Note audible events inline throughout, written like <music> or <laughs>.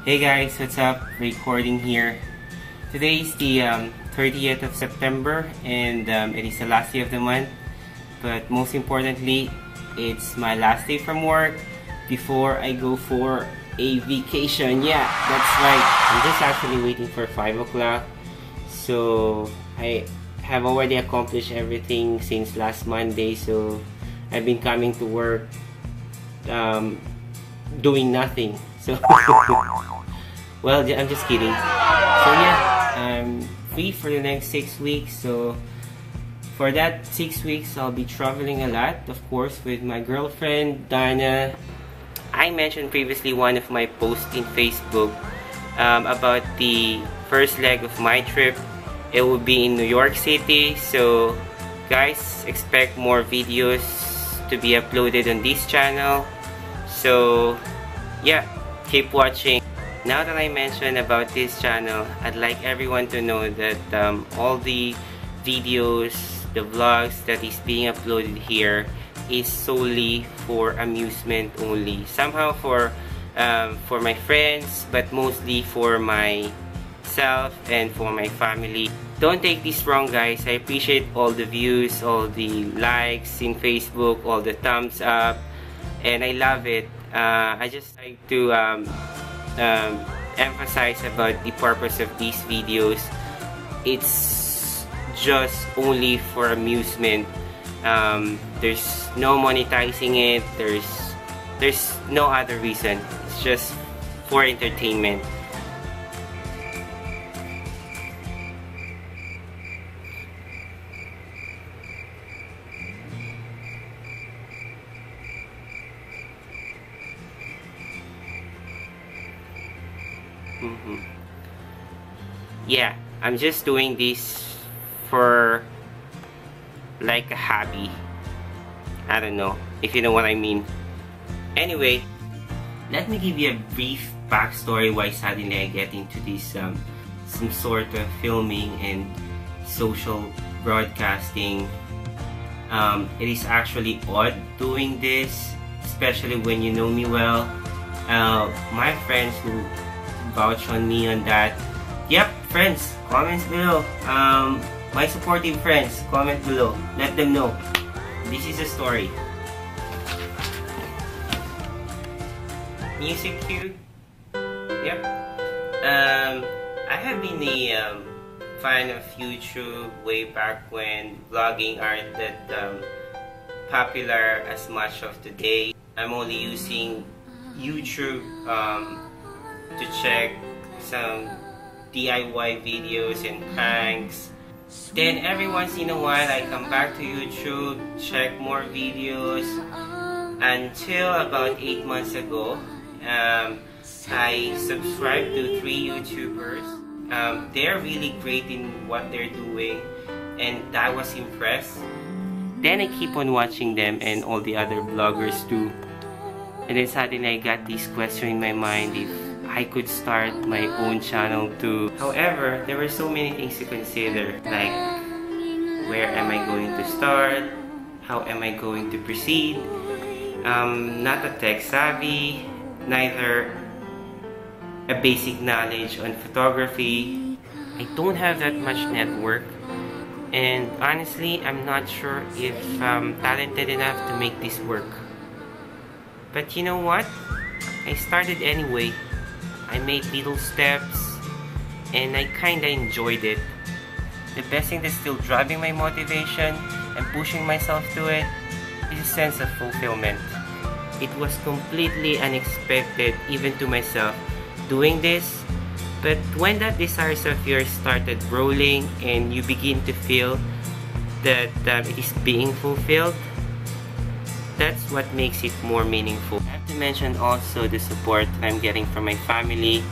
Hey guys, what's up? Raycording here. Today is the um, 30th of September and um, it is the last day of the month. But most importantly, it's my last day from work before I go for a vacation. Yeah, that's right. I'm just actually waiting for 5 o'clock. So I have already accomplished everything since last Monday. So I've been coming to work um, doing nothing. So, <laughs> well, I'm just kidding. So yeah, I'm free for the next six weeks. So for that six weeks, I'll be traveling a lot, of course, with my girlfriend, Dana. I mentioned previously one of my posts in Facebook um, about the first leg of my trip. It will be in New York City. So guys, expect more videos to be uploaded on this channel. So yeah, keep watching. Now that I mentioned about this channel, I'd like everyone to know that um, all the videos, the vlogs that is being uploaded here is solely for amusement only. Somehow for um, for my friends, but mostly for myself and for my family. Don't take this wrong guys, I appreciate all the views, all the likes in Facebook, all the thumbs up, and I love it uh, I just like to um, um, emphasize about the purpose of these videos. It's just only for amusement. Um, there's no monetizing it. There's there's no other reason. It's just for entertainment. Mm -hmm. Yeah, I'm just doing this for like a hobby. I don't know if you know what I mean. Anyway, let me give you a brief backstory why suddenly I get into this um, some sort of filming and social broadcasting. Um, it is actually odd doing this, especially when you know me well. Uh, my friends who vouch on me on that. Yep, friends, comments below. Um, my supportive friends, comment below. Let them know. This is a story. Music cue. Yep. Um, I have been a um, fan of YouTube way back when vlogging aren't that um, popular as much of today. I'm only using YouTube um, to check some DIY videos and pranks. Then every once in a while I come back to YouTube, check more videos. Until about 8 months ago, um, I subscribed to three YouTubers. Um, they're really great in what they're doing and I was impressed. Then I keep on watching them and all the other vloggers too. And then suddenly I got this question in my mind if I could start my own channel too. However, there were so many things to consider like where am I going to start? How am I going to proceed? Um, not a tech savvy, neither a basic knowledge on photography. I don't have that much network and honestly I'm not sure if I'm talented enough to make this work. But you know what? I started anyway. I made little steps and I kinda enjoyed it. The best thing that's still driving my motivation and pushing myself to it is a sense of fulfillment. It was completely unexpected even to myself doing this but when that desires of yours started rolling and you begin to feel that um, it is being fulfilled that's what makes it more meaningful. I have to mention also the support I'm getting from my family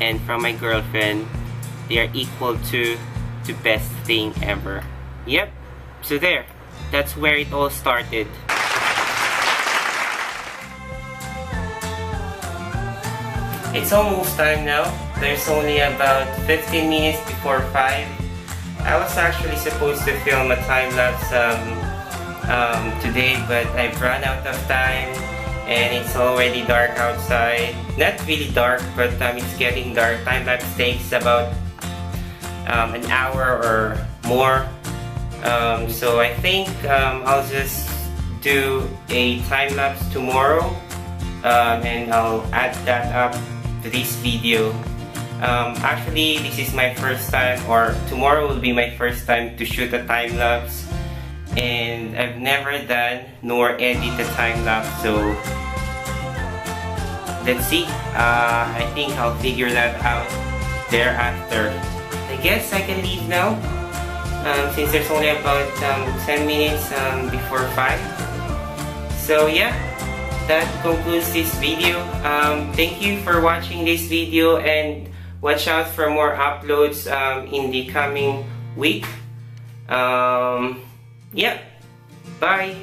and from my girlfriend. They are equal to the best thing ever. Yep, so there. That's where it all started. It's almost time now. There's only about 15 minutes before 5. I was actually supposed to film a time-lapse um, um, today but I've run out of time and it's already dark outside. Not really dark, but um, it's getting dark. Time-lapse takes about um, an hour or more. Um, so I think um, I'll just do a time-lapse tomorrow um, and I'll add that up to this video. Um, actually, this is my first time or tomorrow will be my first time to shoot a time-lapse and I've never done nor edit a time-lapse so let's see. Uh, I think I'll figure that out thereafter. I guess I can leave now um, since there's only about um, 10 minutes um, before 5 so yeah that concludes this video. Um, thank you for watching this video and watch out for more uploads um, in the coming week. Um, yeah bye